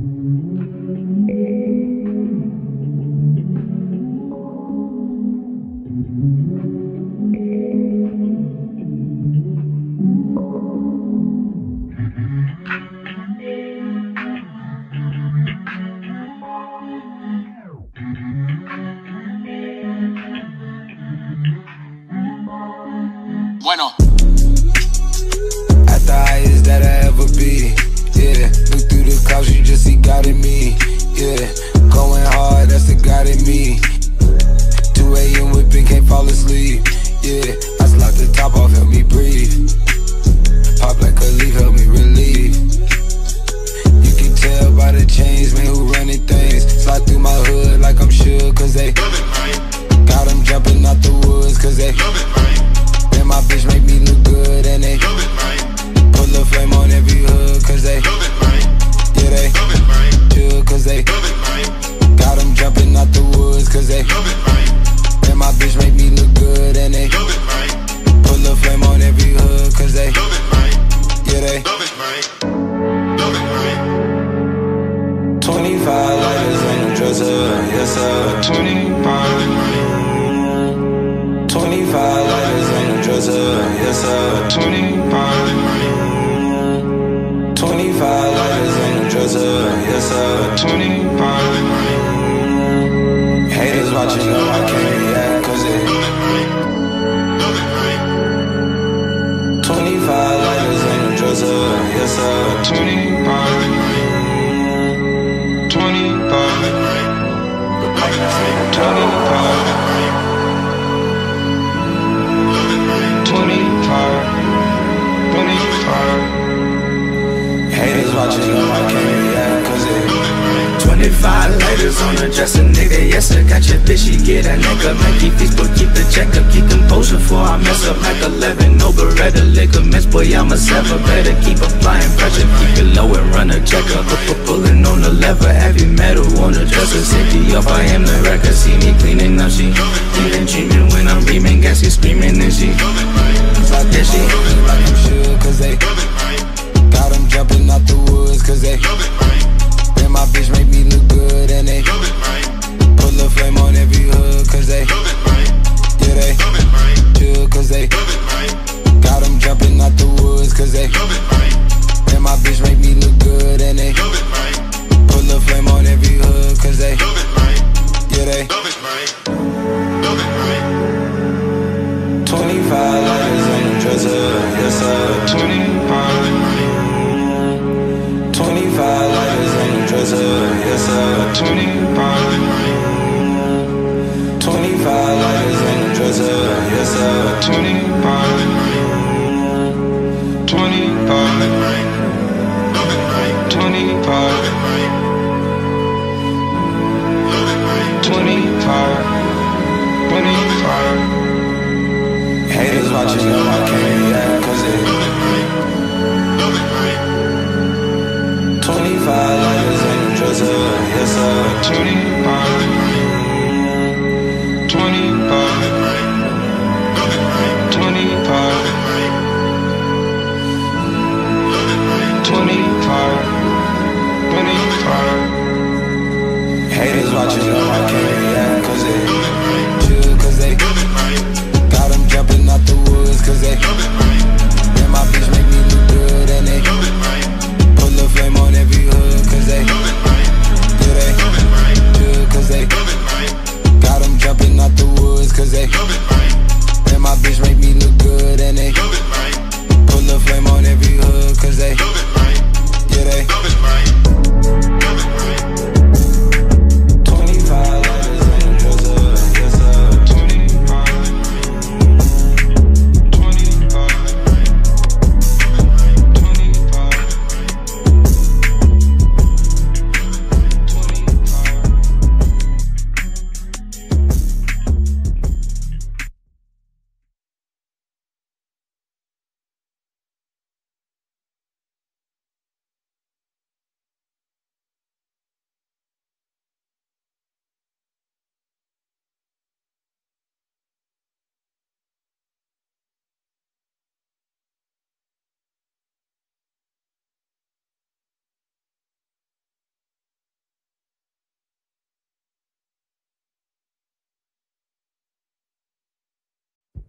Mm-hmm. Top off, help me breathe. Pop like a leaf, help me relieve. You can tell by the chains, man, who running things. Slide through my hood like I'm sure, cause they got them jumping out the woods, cause they my yes sir 25 25 lighters dresser, yes sir 25 25 lighters in the dresser, yes sir 25 Haters watching, know I can't react it 25 laters on the dresser, nigga, yes sir Got your bitch, she get a nigga Man, keep Facebook, keep the check composure before I mess up Like 11, no Beretta ligaments Boy, I'm a sever, better keep applying pressure Keep it low and run a checker. Pulling on the lever, heavy metal on the dresser. Safety up, I am the record See me cleaning up, she. Even dreaming when I'm reaming Gas, she screaming and she dresser, yes sir 25 25 lighters on the dresser, yes sir 25 25 lighters on the dresser, yes sir 25 25 25 25 Haters watching, know sir